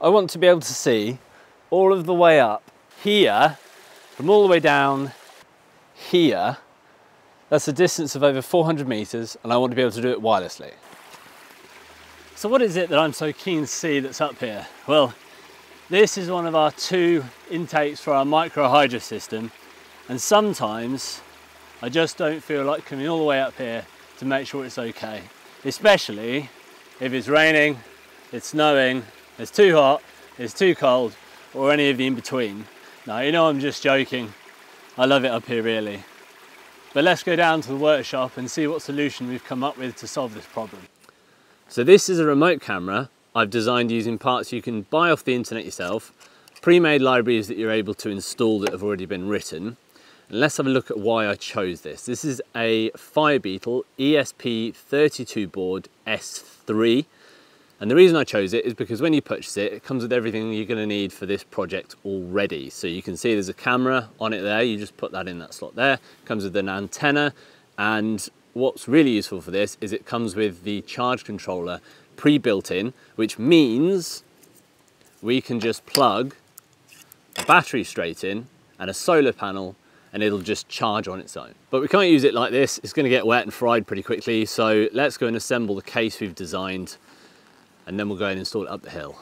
I want to be able to see all of the way up here, from all the way down here. That's a distance of over 400 meters and I want to be able to do it wirelessly. So what is it that I'm so keen to see that's up here? Well, this is one of our two intakes for our micro hydro system and sometimes I just don't feel like coming all the way up here to make sure it's okay. Especially if it's raining, it's snowing, it's too hot, it's too cold, or any of the in-between. Now, you know I'm just joking. I love it up here really. But let's go down to the workshop and see what solution we've come up with to solve this problem. So this is a remote camera I've designed using parts you can buy off the internet yourself, pre-made libraries that you're able to install that have already been written. And let's have a look at why I chose this. This is a Firebeetle ESP32 board S3. And the reason I chose it is because when you purchase it, it comes with everything you're gonna need for this project already. So you can see there's a camera on it there, you just put that in that slot there. It comes with an antenna and what's really useful for this is it comes with the charge controller pre-built in, which means we can just plug a battery straight in and a solar panel and it'll just charge on its own. But we can't use it like this. It's gonna get wet and fried pretty quickly. So let's go and assemble the case we've designed and then we'll go and install it up the hill.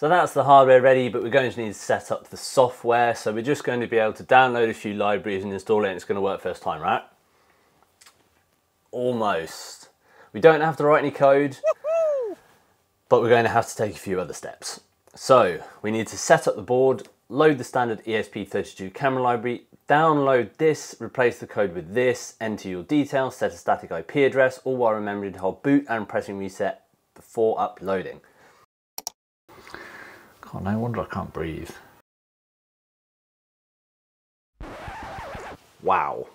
So that's the hardware ready, but we're going to need to set up the software. So we're just going to be able to download a few libraries and install it and it's going to work first time, right? Almost. We don't have to write any code, but we're going to have to take a few other steps. So we need to set up the board, load the standard ESP32 camera library, download this, replace the code with this, enter your details, set a static IP address, all while remembering to hold boot and pressing reset before uploading. God, no wonder I can't breathe. Wow.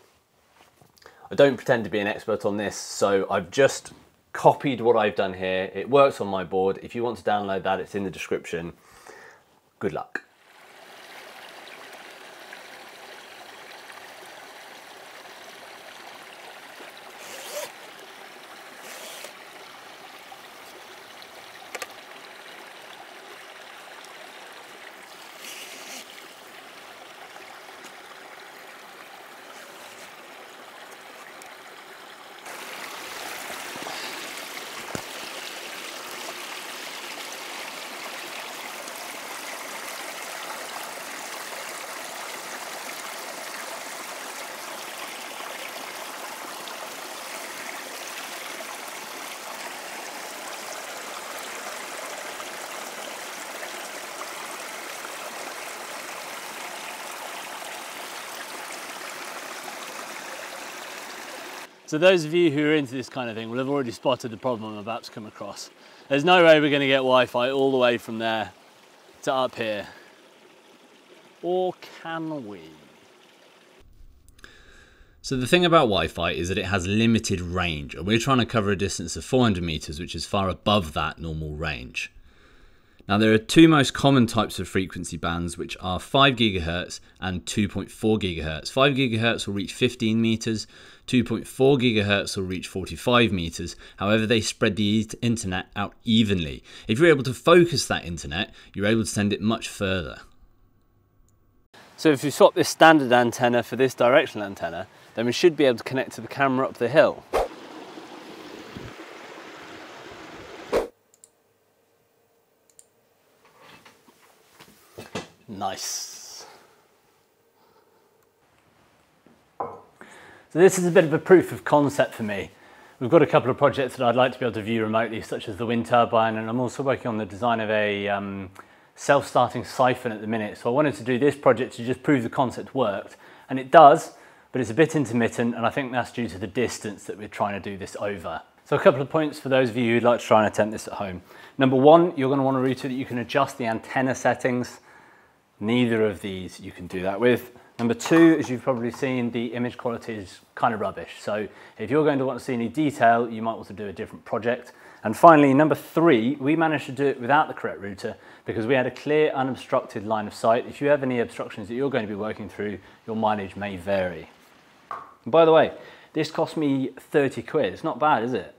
I don't pretend to be an expert on this, so I've just copied what I've done here. It works on my board. If you want to download that, it's in the description. Good luck. So those of you who are into this kind of thing will have already spotted the problem I'm about to come across. There's no way we're going to get Wi-Fi all the way from there to up here. Or can we? So the thing about Wi-Fi is that it has limited range and we're trying to cover a distance of 400 meters which is far above that normal range. Now there are two most common types of frequency bands which are 5 GHz and 2.4 GHz. 5 GHz will reach 15 meters, 2.4 GHz will reach 45 meters. However, they spread the internet out evenly. If you're able to focus that internet, you're able to send it much further. So if you swap this standard antenna for this directional antenna, then we should be able to connect to the camera up the hill. Nice. So this is a bit of a proof of concept for me. We've got a couple of projects that I'd like to be able to view remotely, such as the wind turbine, and I'm also working on the design of a um, self-starting siphon at the minute. So I wanted to do this project to just prove the concept worked, and it does, but it's a bit intermittent, and I think that's due to the distance that we're trying to do this over. So a couple of points for those of you who'd like to try and attempt this at home. Number one, you're going to want a router that you can adjust the antenna settings Neither of these you can do that with. Number two, as you've probably seen, the image quality is kind of rubbish. So if you're going to want to see any detail, you might want to do a different project. And finally, number three, we managed to do it without the correct router because we had a clear, unobstructed line of sight. If you have any obstructions that you're going to be working through, your mileage may vary. And by the way, this cost me 30 quid. It's not bad, is it?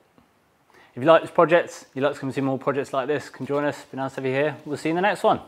If you like this project, you'd like to come see more projects like this, come join us. Been nice to have you here. We'll see you in the next one.